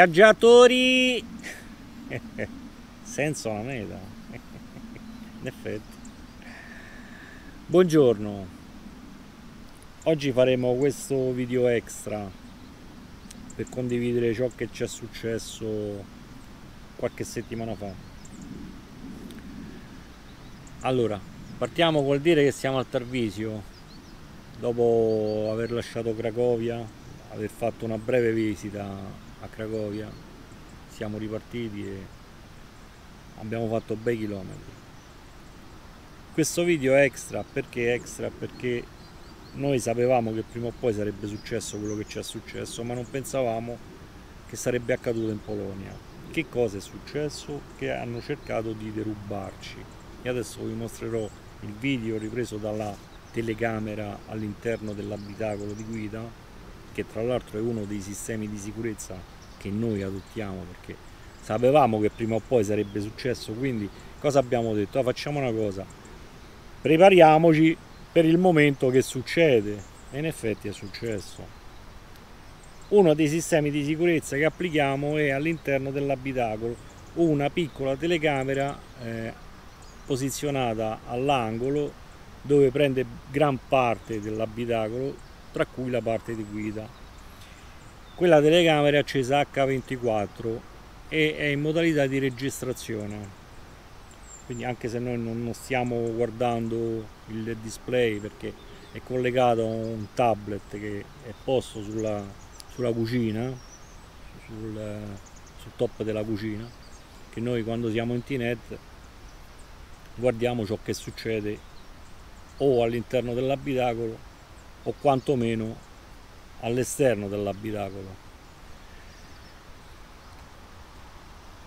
Viaggiatori senza una meta. In effetti. Buongiorno. Oggi faremo questo video extra per condividere ciò che ci è successo qualche settimana fa. Allora, partiamo col dire che siamo al Tarvisio dopo aver lasciato Cracovia, aver fatto una breve visita a Cracovia siamo ripartiti e abbiamo fatto bei chilometri. Questo video è extra perché extra? Perché noi sapevamo che prima o poi sarebbe successo quello che ci è successo ma non pensavamo che sarebbe accaduto in Polonia. Che cosa è successo? che hanno cercato di derubarci. E adesso vi mostrerò il video ripreso dalla telecamera all'interno dell'abitacolo di guida che tra l'altro è uno dei sistemi di sicurezza che noi adottiamo perché sapevamo che prima o poi sarebbe successo quindi cosa abbiamo detto? Ah, facciamo una cosa prepariamoci per il momento che succede e in effetti è successo uno dei sistemi di sicurezza che applichiamo è all'interno dell'abitacolo una piccola telecamera eh, posizionata all'angolo dove prende gran parte dell'abitacolo tra cui la parte di guida. Quella telecamera è accesa H24 e è in modalità di registrazione. Quindi anche se noi non stiamo guardando il display perché è collegato a un tablet che è posto sulla, sulla cucina, sul, sul top della cucina, che noi quando siamo in T-Net guardiamo ciò che succede o all'interno dell'abitacolo o quantomeno all'esterno dell'abitacolo.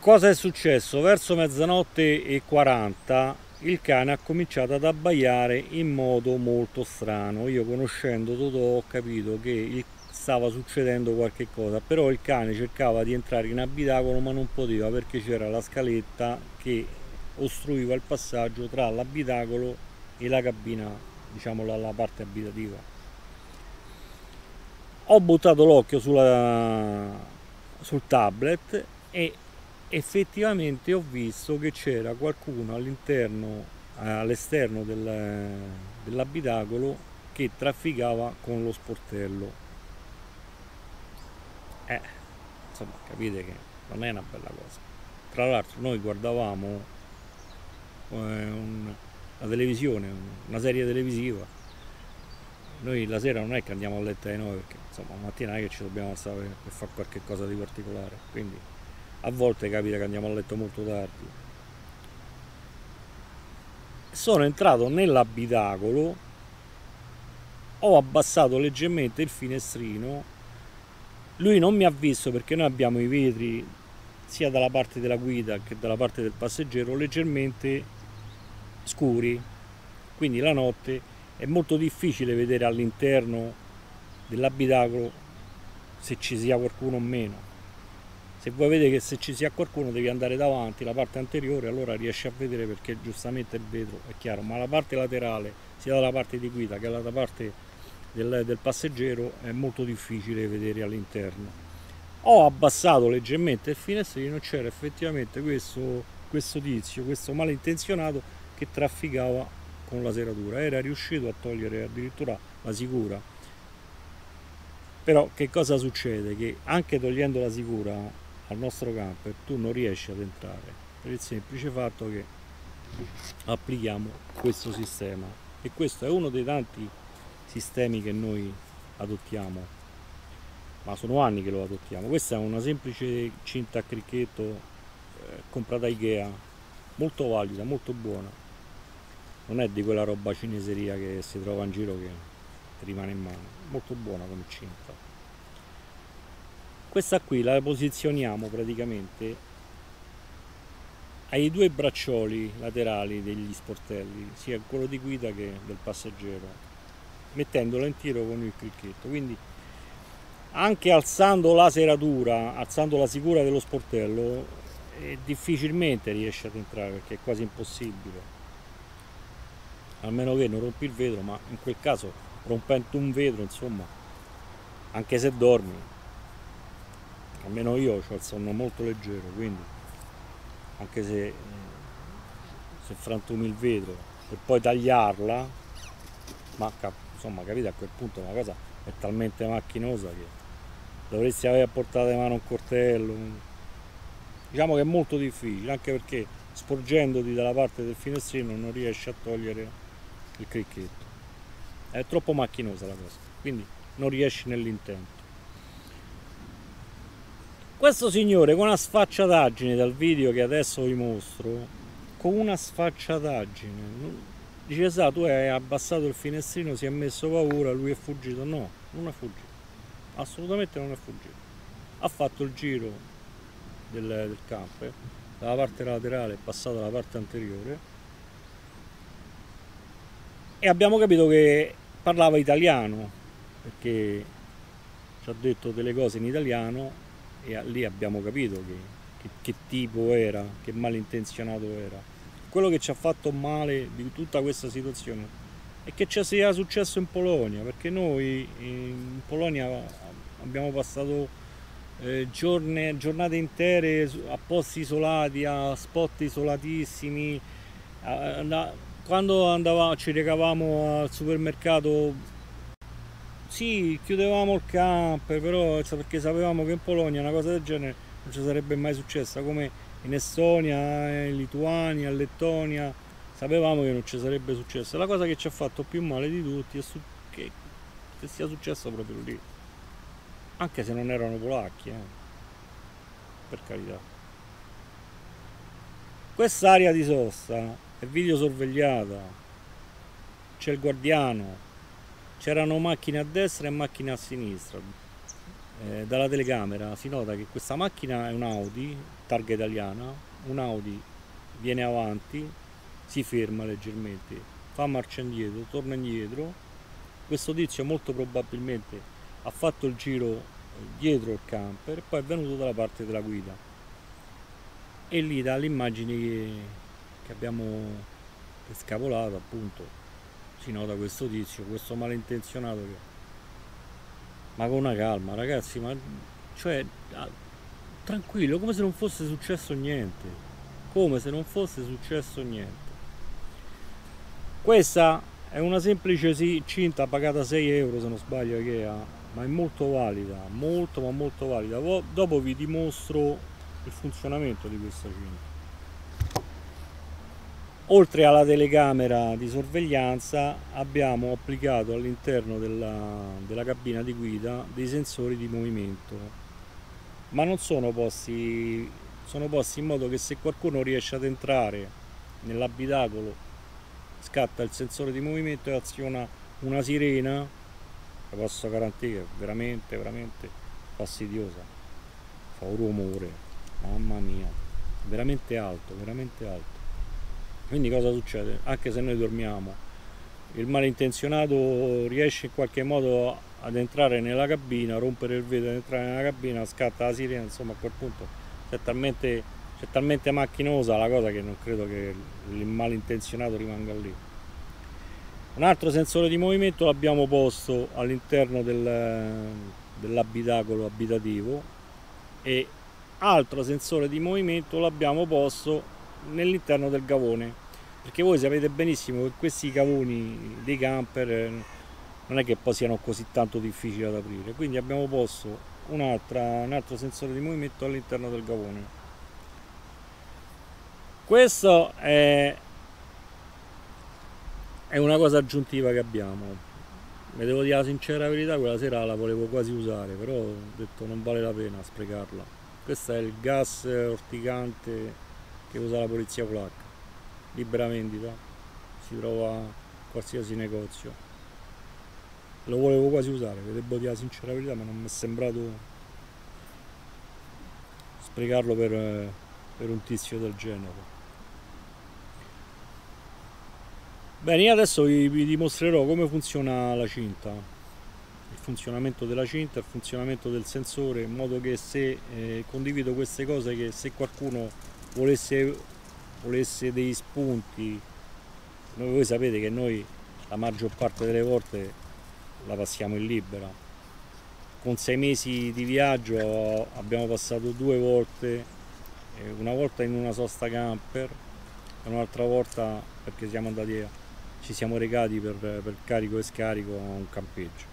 Cosa è successo? Verso mezzanotte e 40 il cane ha cominciato ad abbaiare in modo molto strano. Io conoscendo Totò ho capito che stava succedendo qualche cosa, però il cane cercava di entrare in abitacolo ma non poteva perché c'era la scaletta che ostruiva il passaggio tra l'abitacolo e la cabina, diciamo la, la parte abitativa ho buttato l'occhio sul tablet e effettivamente ho visto che c'era qualcuno all'interno all'esterno del, dell'abitacolo che trafficava con lo sportello. Eh, insomma capite che non è una bella cosa. Tra l'altro noi guardavamo eh, un, la televisione una serie televisiva noi la sera non è che andiamo a letto alle 9 perché insomma mattina è che ci dobbiamo alzare per fare qualche cosa di particolare. Quindi a volte capita che andiamo a letto molto tardi. Sono entrato nell'abitacolo ho abbassato leggermente il finestrino. Lui non mi ha visto perché noi abbiamo i vetri sia dalla parte della guida che dalla parte del passeggero leggermente scuri. Quindi la notte è molto difficile vedere all'interno dell'abitacolo se ci sia qualcuno o meno. Se vuoi vedere che se ci sia qualcuno devi andare davanti la parte anteriore allora riesci a vedere perché giustamente il vetro è chiaro ma la parte laterale sia dalla parte di guida che dalla parte del, del passeggero è molto difficile vedere all'interno. Ho abbassato leggermente il finestrino c'era effettivamente questo, questo tizio questo malintenzionato che trafficava con la seratura era riuscito a togliere addirittura la sicura. Però che cosa succede? che anche togliendo la sicura al nostro camper tu non riesci ad entrare per il semplice fatto che applichiamo questo sistema. E questo è uno dei tanti sistemi che noi adottiamo. Ma sono anni che lo adottiamo. Questa è una semplice cinta a cricchetto eh, comprata Ikea. Molto valida, molto buona non è di quella roba cineseria che si trova in giro che rimane in mano. Molto buona come cinta. Questa qui la posizioniamo praticamente ai due braccioli laterali degli sportelli sia quello di guida che del passeggero mettendolo in tiro con il cricchetto. Quindi anche alzando la seratura alzando la sicura dello sportello eh, difficilmente riesce ad entrare perché è quasi impossibile a meno che non rompi il vetro ma in quel caso rompendo un vetro insomma anche se dormi almeno io ho il sonno molto leggero quindi anche se, se frantumi il vetro per poi tagliarla ma insomma capite a quel punto una cosa è talmente macchinosa che dovresti aver portato in mano un coltello diciamo che è molto difficile anche perché sporgendoti dalla parte del finestrino non riesci a togliere il cricchetto. È troppo macchinosa la cosa quindi non riesci nell'intento. Questo signore con una sfacciataggine dal video che adesso vi mostro con una sfacciataggine dice sa tu hai abbassato il finestrino si è messo paura lui è fuggito. No non è fuggito. Assolutamente non è fuggito. Ha fatto il giro del, del camper dalla parte laterale è passato alla parte anteriore e abbiamo capito che parlava italiano perché ci ha detto delle cose in italiano e lì abbiamo capito che, che, che tipo era, che malintenzionato era. Quello che ci ha fatto male di tutta questa situazione è che ci sia successo in Polonia, perché noi in Polonia abbiamo passato eh, giorni, giornate intere a posti isolati, a spot isolatissimi. A, quando andavamo, ci recavamo al supermercato sì, chiudevamo il camper, però perché sapevamo che in Polonia una cosa del genere non ci sarebbe mai successa, come in Estonia, in Lituania, in Lettonia, sapevamo che non ci sarebbe successo. La cosa che ci ha fatto più male di tutti è che, che sia successo proprio lì, anche se non erano polacchi, eh. per carità. Quest'area di sosta è videosorvegliata, c'è il guardiano, c'erano macchine a destra e macchine a sinistra. Eh, dalla telecamera si nota che questa macchina è un Audi targa italiana. Un Audi viene avanti si ferma leggermente fa marcia indietro torna indietro. Questo tizio molto probabilmente ha fatto il giro dietro il camper e poi è venuto dalla parte della guida. E lì dalle immagini che, che abbiamo scavolato appunto si nota questo tizio, questo malintenzionato che... Ma con una calma, ragazzi, ma... Cioè, tranquillo, come se non fosse successo niente. Come se non fosse successo niente. Questa è una semplice cinta pagata 6 euro se non sbaglio che ha, ma è molto valida, molto ma molto valida. Dopo vi dimostro il funzionamento di questa cinta oltre alla telecamera di sorveglianza abbiamo applicato all'interno della, della, cabina di guida dei sensori di movimento. Ma non sono posti sono posti in modo che se qualcuno riesce ad entrare nell'abitacolo scatta il sensore di movimento e aziona una sirena che posso garantire veramente veramente fastidiosa. Fa un rumore mamma mia veramente alto veramente alto quindi cosa succede? Anche se noi dormiamo, il malintenzionato riesce in qualche modo ad entrare nella cabina, rompere il vetro ed entrare nella cabina, scatta la sirena, insomma a quel punto c'è talmente, talmente, macchinosa la cosa che non credo che il malintenzionato rimanga lì. Un altro sensore di movimento l'abbiamo posto all'interno del, dell'abitacolo abitativo e altro sensore di movimento l'abbiamo posto nell'interno del gavone perché voi sapete benissimo che questi cavoni dei camper eh, non è che poi siano così tanto difficili ad aprire. Quindi abbiamo posto un altro sensore di movimento all'interno del gavone. Questo è, è una cosa aggiuntiva che abbiamo. Mi devo dire la sincera verità quella sera la volevo quasi usare però ho detto non vale la pena sprecarla. Questo è il gas orticante che usa la polizia polacca libera vendita si trova in qualsiasi negozio. Lo volevo quasi usare vi devo dire la sincera verità ma non mi è sembrato sprecarlo per, per un tizio del genere. Bene io adesso vi, vi dimostrerò come funziona la cinta. Il funzionamento della cinta, il funzionamento del sensore in modo che se eh, condivido queste cose che se qualcuno volesse, volesse dei spunti noi, voi sapete che noi la maggior parte delle volte la passiamo in libera con sei mesi di viaggio abbiamo passato due volte, una volta in una sosta camper e un'altra volta perché siamo andati ci siamo recati per, per carico e scarico a un campeggio.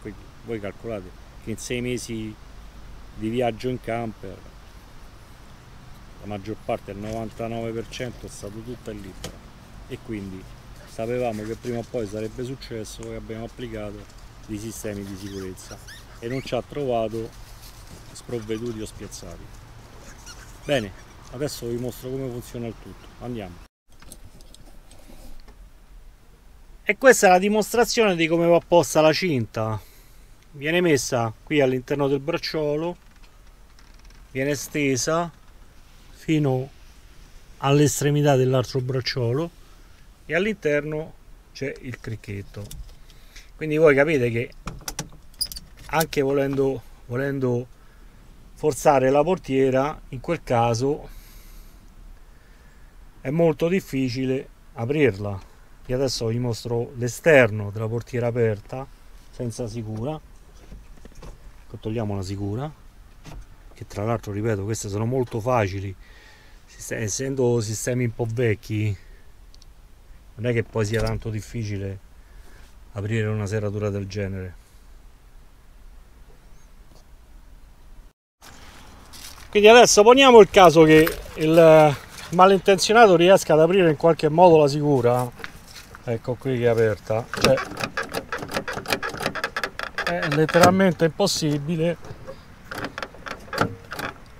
Quindi voi calcolate che in sei mesi di viaggio in camper maggior parte, il 99% è stato tutto in libera e quindi sapevamo che prima o poi sarebbe successo che abbiamo applicato dei sistemi di sicurezza e non ci ha trovato sprovveduti o spiazzati. Bene, adesso vi mostro come funziona il tutto. Andiamo. E questa è la dimostrazione di come va posta la cinta. Viene messa qui all'interno del bracciolo, viene stesa fino all'estremità dell'altro bracciolo e all'interno c'è il cricchetto. Quindi voi capite che anche volendo, volendo forzare la portiera in quel caso è molto difficile aprirla. Io adesso vi mostro l'esterno della portiera aperta senza sicura. Togliamo la sicura che tra l'altro ripeto queste sono molto facili essendo sistemi un po' vecchi non è che poi sia tanto difficile aprire una serratura del genere. Quindi adesso poniamo il caso che il malintenzionato riesca ad aprire in qualche modo la sicura. Ecco qui che è aperta. Cioè, è letteralmente impossibile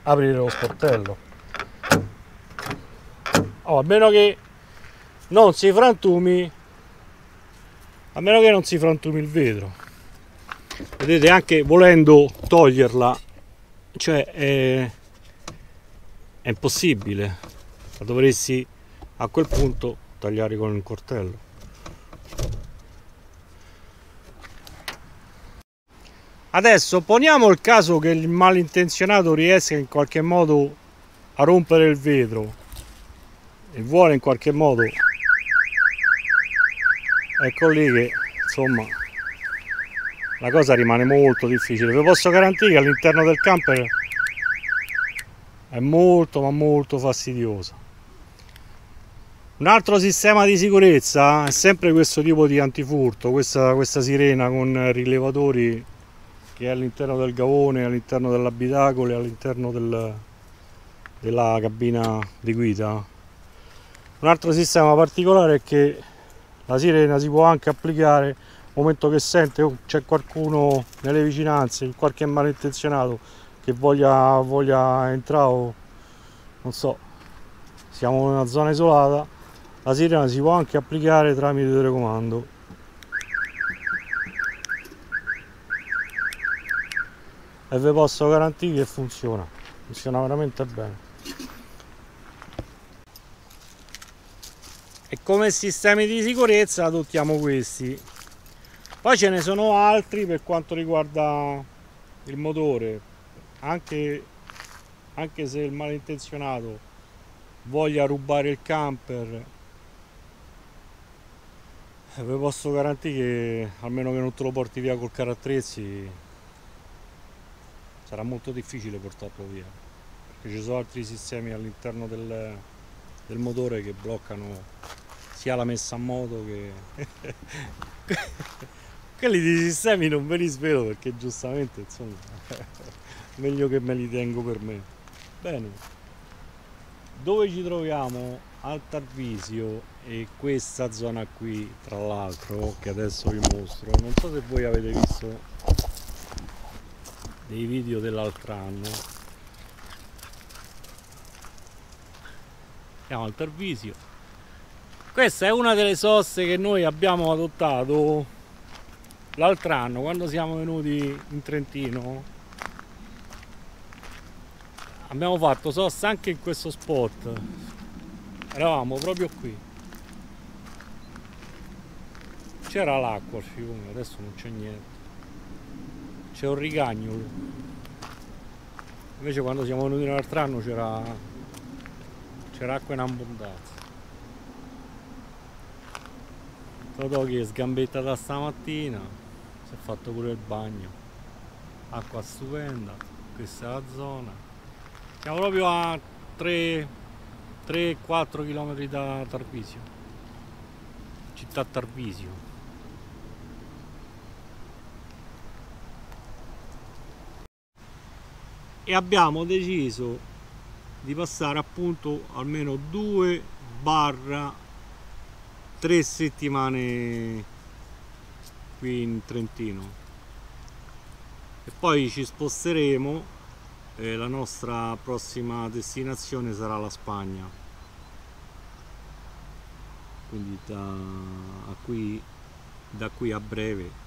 aprire lo sportello oh, a meno che non si frantumi a meno che non si frantumi il vetro. Vedete anche volendo toglierla cioè è, è impossibile. La dovresti a quel punto tagliare con il coltello. Adesso poniamo il caso che il malintenzionato riesca in qualche modo a rompere il vetro e vuole in qualche modo. Ecco lì che insomma la cosa rimane molto difficile. Vi posso garantire che all'interno del camper è molto ma molto fastidiosa. Un altro sistema di sicurezza è sempre questo tipo di antifurto questa, questa sirena con rilevatori che è all'interno del gavone all'interno dell'abitacolo e all'interno del, della cabina di guida un altro sistema particolare è che la sirena si può anche applicare nel momento che sente oh, c'è qualcuno nelle vicinanze, qualche malintenzionato che voglia, voglia entrare o non so, siamo in una zona isolata, la sirena si può anche applicare tramite telecomando. E vi posso garantire che funziona, funziona veramente bene. E come sistemi di sicurezza adottiamo questi. Poi ce ne sono altri per quanto riguarda il motore. Anche, anche se il malintenzionato voglia rubare il camper eh, vi posso garantire che almeno che non te lo porti via col carattrezzi sarà molto difficile portarlo via. Perché ci sono altri sistemi all'interno del, del motore che bloccano sia la messa a moto che quelli di sistemi non ve li svelo perché giustamente insomma meglio che me li tengo per me. Bene. Dove ci troviamo? Al Tarvisio e questa zona qui tra l'altro che adesso vi mostro. Non so se voi avete visto dei video dell'altro anno siamo al Tarvisio. Questa è una delle soste che noi abbiamo adottato l'altro anno quando siamo venuti in Trentino. Abbiamo fatto sosta anche in questo spot. Eravamo proprio qui. C'era l'acqua al fiume adesso non c'è niente. C'è un rigagnolo invece quando siamo venuti l'altro anno c'era c'era acqua in abbondanza. Totò che sgambettata stamattina si è fatto pure il bagno. Acqua stupenda questa è la zona. Siamo proprio a 3 3-4 km da Tarvisio città Tarvisio e abbiamo deciso di passare appunto almeno due barra tre settimane qui in Trentino. E poi ci sposteremo e la nostra prossima destinazione sarà la Spagna. Quindi da qui, da qui a breve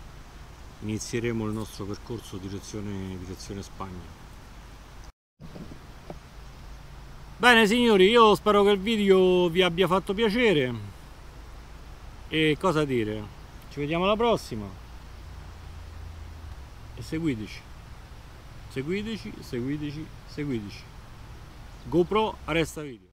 inizieremo il nostro percorso direzione, direzione Spagna Bene signori, io spero che il video vi abbia fatto piacere e cosa dire, ci vediamo alla prossima e seguiteci, seguiteci, seguiteci, seguiteci. GoPro resta video.